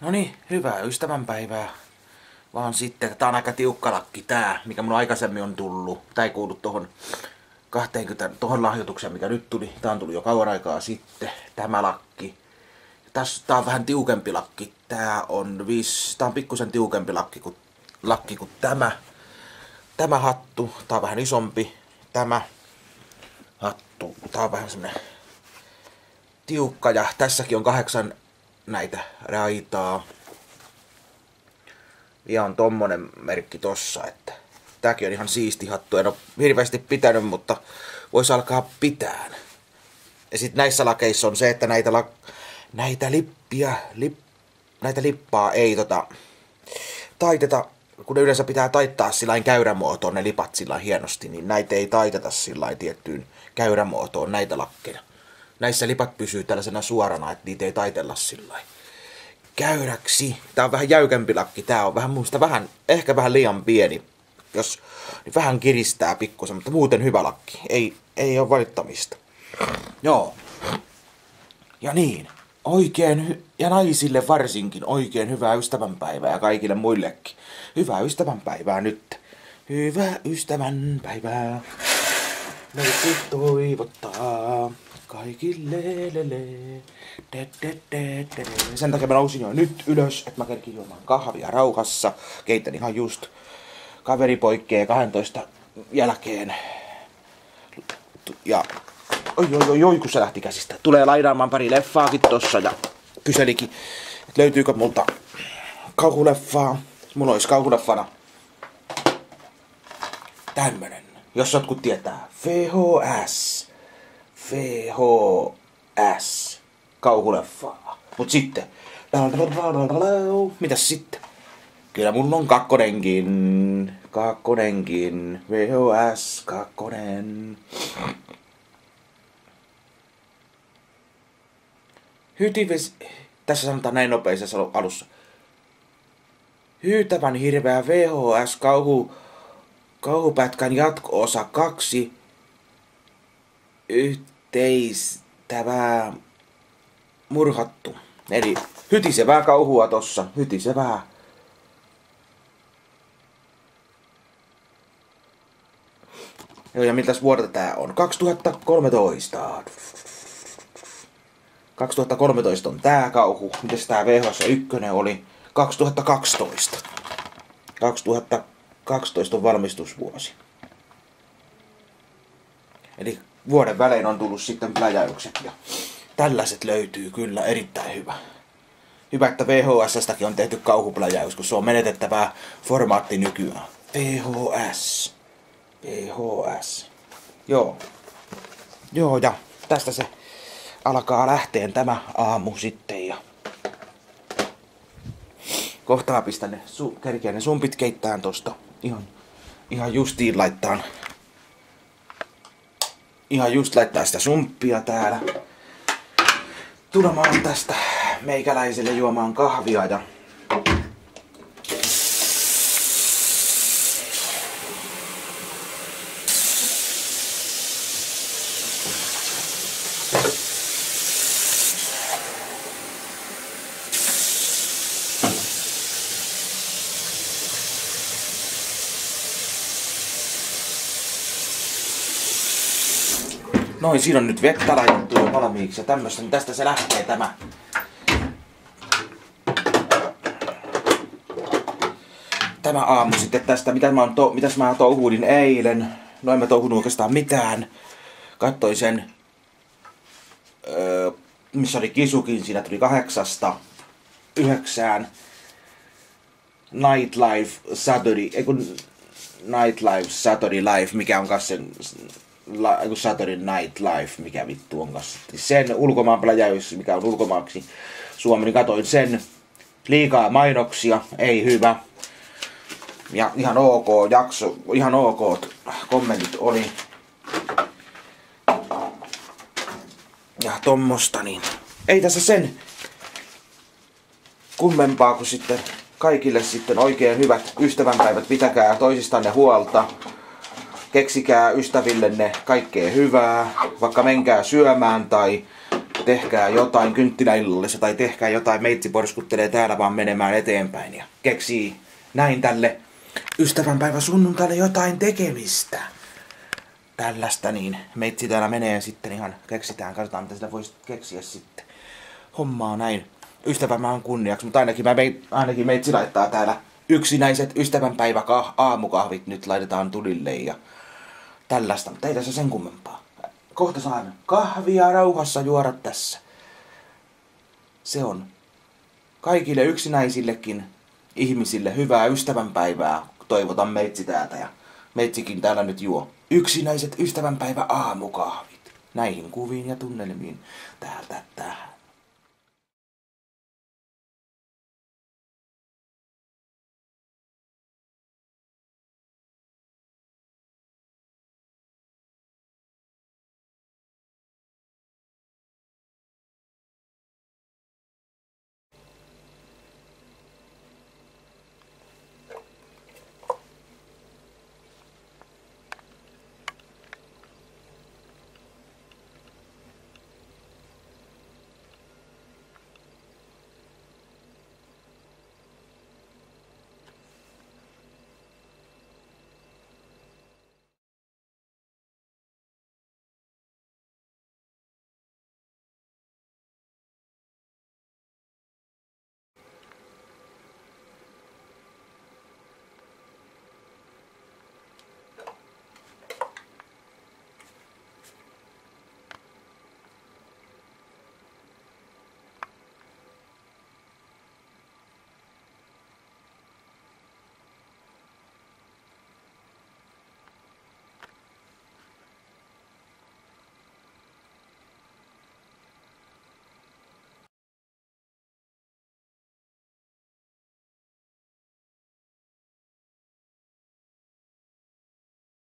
No niin, hyvää ystävänpäivää. Vaan sitten, tää on aika tiukka lakki tää, mikä mun aikaisemmin on tullut. Tää ei kuulu tohon 20, tohon lahjoitukseen, mikä nyt tuli. Tää on tullut jo kauan aikaa sitten, tämä lakki. Tässä tää on vähän tiukempi lakki. Tää on viis, tää on pikkusen tiukempi lakki kuin, lakki kuin tämä. Tämä hattu, tää on vähän isompi. Tämä hattu, tää on vähän semmonen tiukka ja tässäkin on kahdeksan näitä raitaa. Ja on tommonen merkki tossa, että tääkin on ihan siisti hattu. En ole hirveästi pitänyt, mutta voisi alkaa pitään. Ja sitten näissä lakeissa on se, että näitä, la, näitä lippia, lip, näitä lippaa ei tota, taiteta, kun ne yleensä pitää taittaa sillä käyrämuotoon ne lipat sillä hienosti, niin näitä ei taiteta sillä tiettyyn käyrämuotoon näitä lakkeja. Näissä lipat pysyy tällaisena suorana, että niitä ei taitella sillä käyräksi. Tää on vähän jäykempi lakki. Tää on vähän muista vähän, ehkä vähän liian pieni. Jos niin vähän kiristää pikkusen, mutta muuten hyvä lakki. Ei, ei ole valittamista. Joo. Ja niin. Oikein, hy- ja naisille varsinkin oikein hyvää ystävänpäivää ja kaikille muillekin. Hyvää ystävänpäivää nyt. Hyvää ystävänpäivää. Meitä toivottaa kaikille lele. De, de, de, de. Sen takia mä nousin jo nyt ylös, että mä kerkin juomaan kahvia rauhassa. Keitän ihan just. Kaveri poikkee 12 jälkeen. Ja oi oi oi oi kun se lähti käsistä. Tulee lainaamaan pari leffaakin tossa ja kyselikin, että löytyykö multa kauhuleffaa. Mulla olisi kauhuleffana tämmönen. Jos jotkut tietää. VHS. VHS. Kauhuleffaa. Mut sitten. Mitäs sitten? Kyllä mulla on kakkonenkin. Kakkonenkin. VHS kakkonen. Hytives... Tässä sanotaan näin nopeissa alussa. Hyytävän hirveä VHS kauhu... Kauhupätkän jatko-osa kaksi. Yhteistävää murhattu. Eli hytisevää kauhua tossa. Hytisevää. Joo, ja mitäs vuodelta tää on? 2013. 2013 on tää kauhu. Mitäs tää VHS 1 oli? 2012. 2012 on valmistusvuosi. Eli vuoden välein on tullut sitten pläjäykset ja tällaiset löytyy kyllä erittäin hyvä. Hyvä, että VHS-stäkin on tehty kauhupläjäys, kun se on menetettävää formaatti nykyään. VHS. VHS. Joo. Joo, ja tästä se alkaa lähteen tämä aamu sitten ja kohta mä pistän ne, su, ne sumpit keittään tosta. Ihan, ihan justiin laittaa ihan just laittaa sitä sumppia täällä. Tulemaan tästä meikäläiselle juomaan kahvia ja Noin, siinä on nyt vettä laitettu jo valmiiksi ja tämmöstä, niin tästä se lähtee tämä. Tämä aamu sitten tästä, mitä mä, to, mitäs mä touhuudin eilen. Noin mä touhudin oikeastaan mitään. Kattoin sen, öö, missä oli kisukin, siinä tuli kahdeksasta yhdeksään. Nightlife Saturday, ei kun Nightlife Saturday Life, mikä on kanssa sen Saturday Night Live, mikä vittu on kanssa. Sen ulkomaan mikä on ulkomaaksi Suomi, niin katoin sen. Liikaa mainoksia, ei hyvä. Ja ihan ok jakso, ihan ok kommentit oli. Ja tommosta niin. Ei tässä sen kummempaa kuin sitten kaikille sitten oikein hyvät ystävänpäivät. Pitäkää toisistanne huolta keksikää ystävillenne kaikkea hyvää, vaikka menkää syömään tai tehkää jotain kynttiläillallissa tai tehkää jotain, meitsi porskuttelee täällä vaan menemään eteenpäin ja keksii näin tälle ystävänpäivä sunnuntaille jotain tekemistä. Tällaista niin meitsi täällä menee sitten ihan keksitään, katsotaan mitä sitä voisi keksiä sitten. Homma on näin ystävänpäivän kunniaksi, mutta ainakin, mä ainakin meitsi laittaa täällä yksinäiset ystävänpäivä aamukahvit nyt laitetaan tulille ja tällaista, mutta ei tässä sen kummempaa. Kohta saan kahvia rauhassa juoda tässä. Se on kaikille yksinäisillekin ihmisille hyvää ystävänpäivää. Toivotan meitsi täältä ja meitsikin täällä nyt juo. Yksinäiset ystävänpäivä aamukahvit. Näihin kuviin ja tunnelmiin täältä tähän.